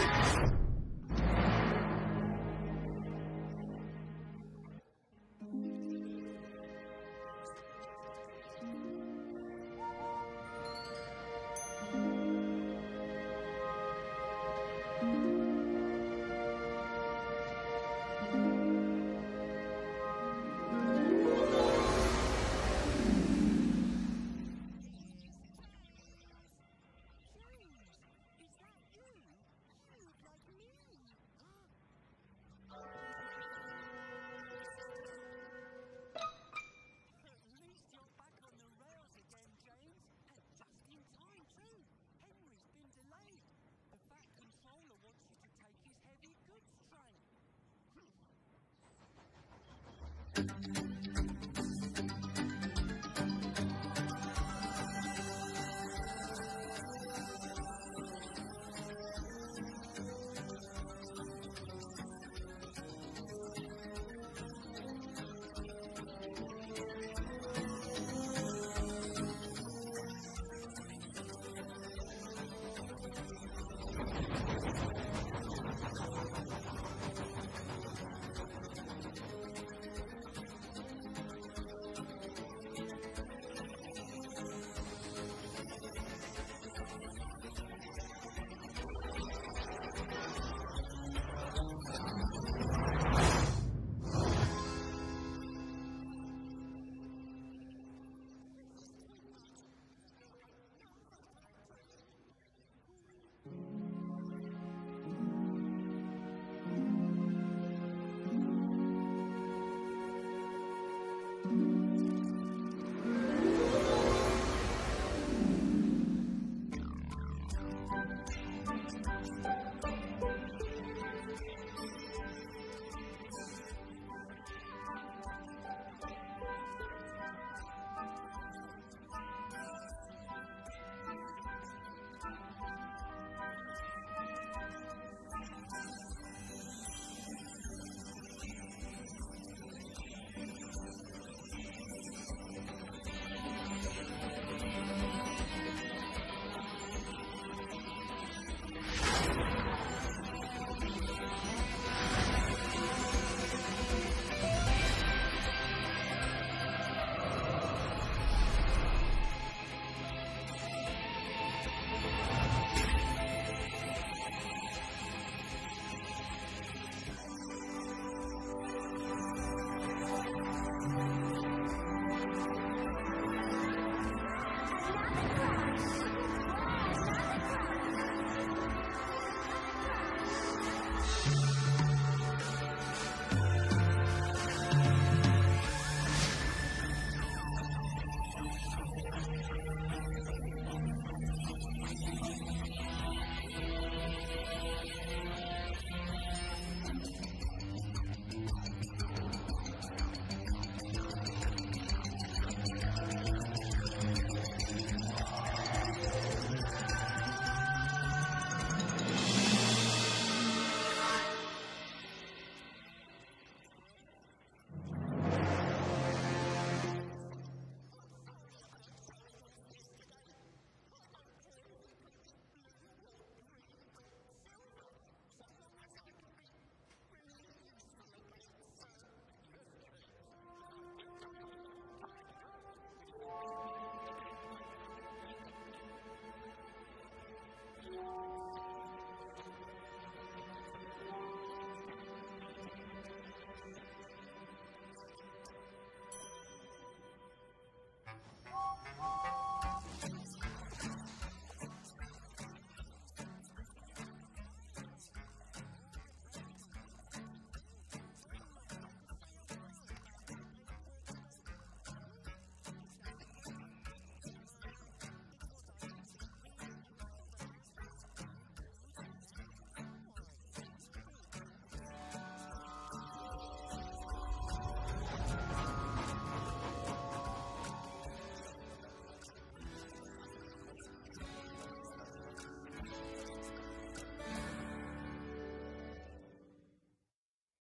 you